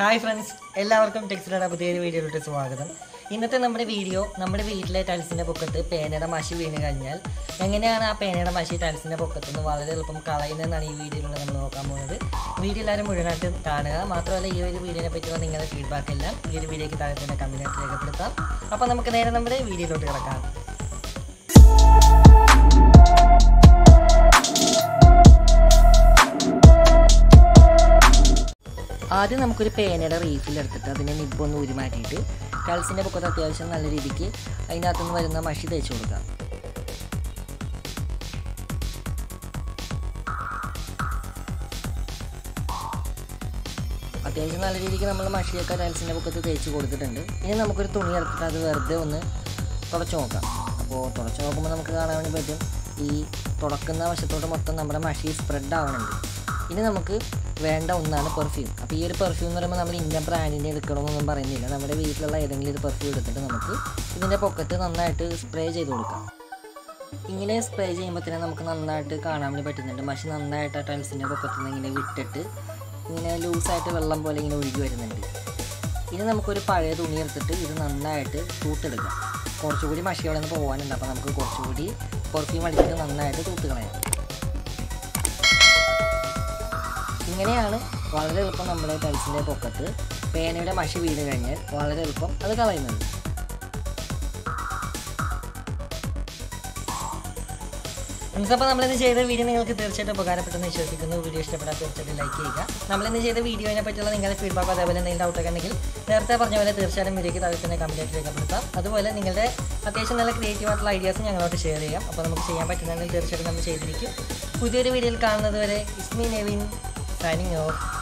Hi friends എല്ലാവർക്കും ടെക്സ്റ്റിലയുടെ പുതിയൊരു വീഡിയോയിലോട്ട് സ്വാഗതം. ഇന്നത്തെ നമ്മുടെ വീഡിയോ നമ്മുടെ വീട്ടിലെ ടൈൽസിന്റെ പൊക്കത്ത് പേനയുടെ മാഷി വീണ് കഴിഞ്ഞാൽ എങ്ങനെയാണ് ആ പേനയുടെ മാഷി ടൈൽസിന്റെ പൊക്കത്ത് നിന്ന് വളരെ എളുപ്പം കളയുന്നതെന്നാണ് ഈ വീഡിയോയിലൂടെ നമ്മൾ നോക്കാൻ പോകുന്നത്. വീഡിയോ എല്ലാവരും മുഴുവനായിട്ട് കാണുക. മാത്രമല്ല ഈ ഒരു വീഡിയോനെ പറ്റിയുള്ള നിങ്ങളുടെ ഫീഡ്ബാക്ക് എല്ലാം ഈ ഒരു വീഡിയോയ്ക്ക് താഴെ തന്നെ കമന്റായിട്ട് രേഖപ്പെടുത്താം. അപ്പോൾ നമുക്ക് നേരെ നമ്മുടെ വീഡിയോയിലോട്ട് കിടക്കാം. ആദ്യം നമുക്കൊരു പേനയുടെ റീഫിലെടുത്തിട്ട് അതിനെ നിബൊന്ന് ഊരി മാറ്റിയിട്ട് ടൈൽസിന്റെ പൊക്കത്ത് അത്യാവശ്യം നല്ല രീതിക്ക് അതിനകത്തുനിന്ന് വരുന്ന മഷി തേച്ച് കൊടുക്കാം. അത്യാവശ്യം നല്ല രീതിക്ക് നമ്മൾ മഷിയൊക്കെ ടൈൽസിന്റെ പൊക്കത്ത് തേച്ച് കൊടുത്തിട്ടുണ്ട്. ഇനി നമുക്കൊരു തുണി എടുത്തിട്ട് അത് വെറുതെ ഒന്ന് തുടച്ചു നോക്കാം. അപ്പോൾ തുടച്ചു നോക്കുമ്പോൾ നമുക്ക് കാണാൻ വേണ്ടി പറ്റും ഈ തുടക്കുന്ന വശത്തോട്ട് മൊത്തം നമ്മുടെ മഷി സ്പ്രെഡ് ആവുന്നുണ്ട് ഇനി നമുക്ക് വേണ്ട ഒന്നാണ് പെർഫ്യൂം അപ്പോൾ ഈ ഒരു പെർഫ്യൂം എന്ന് പറയുമ്പോൾ നമ്മൾ ഇന്ന ബ്രാൻഡിന്റെ എടുക്കണമെന്നൊന്നും പറയുന്നില്ല. നമ്മുടെ വീട്ടിലുള്ള ഏതെങ്കിലും ഒരു പെർഫ്യൂം എടുത്തിട്ട് നമുക്ക് ഇതിന്റെ പൊക്കത്ത് നന്നായിട്ട് സ്പ്രേ ചെയ്ത് കൊടുക്കാം. ഇങ്ങനെ സ്പ്രേ ചെയ്യുമ്പോൾ തന്നെ നമുക്ക് നന്നായിട്ട് കാണാൻ വേണ്ടി പറ്റുന്നുണ്ട്. മഷി നന്നായിട്ട് ആ ടൈൽസിന്റെ പൊക്കത്ത് നിന്ന് ഇങ്ങനെ വിട്ടിട്ട് ഇങ്ങനെ ലൂസായിട്ട് വെള്ളം പോലെ ഇങ്ങനെ ഒഴുകി വരുന്നുണ്ട്. ഇനി നമുക്കൊരു പഴയ തുണി എടുത്തിട്ട് ഇത് നന്നായിട്ട് തൂത്തെടുക്കാം. കുറച്ചുകൂടി മഷി അവിടെ നിന്ന് പോകാനുണ്ട് അപ്പോൾ നമുക്ക് കുറച്ചുകൂടി പെർഫ്യൂം അടിച്ചിട്ട് നന്നായിട്ട് തൂത്ത് കളയാം. ഇങ്ങനെയാണ് വളരെ എളുപ്പം നമ്മുടെ പെൻസിലിന്റെ പൊക്കത്ത് പേനയുടെ മഷി വീണ് കഴിഞ്ഞാൽ വളരെ എളുപ്പം അത് കളയുന്നത്. ഫ്രണ്ട്സ് അപ്പോൾ നമ്മളിന്ന് ചെയ്ത വീഡിയോ നിങ്ങൾക്ക് തീർച്ചയായിട്ടും ഉപകാരപ്പെട്ടെന്ന് വിശ്വസിക്കുന്നു. വീഡിയോ ഇഷ്ടപ്പെട്ടാൽ തീർച്ചയായിട്ടും ലൈക്ക് ചെയ്യുക. നമ്മളിന്ന് ചെയ്ത വീഡിയോനെ പറ്റിയുള്ള നിങ്ങളുടെ ഫീഡ്ബാക്ക് അതേപോലെ എന്തെങ്കിലും ഡൗട്ടൊക്കെ ഉണ്ടെങ്കിൽ നേരത്തെ പറഞ്ഞ പോലെ തീർച്ചയായിട്ടും വീഡിയോയ്ക്ക് താഴെ തന്നെ കമന്റ് ആയിട്ട് രേഖപ്പെടുത്താം. അതുപോലെ നിങ്ങളുടെ അത്യാവശ്യം നല്ല ക്രിയേറ്റീവ് ആയിട്ടുള്ള ഐഡിയാസ് ഞങ്ങളോട് ഷെയർ ചെയ്യാം. അപ്പോൾ നമുക്ക് ചെയ്യാൻ പറ്റുന്നതെങ്കിൽ തീർച്ചയായിട്ടും നമ്മൾ ചെയ്തിരിക്കും. പുതിയൊരു വീഡിയോയിൽ കാണുന്നത് വരെ ഇസ്മി നെവിൻ signing off.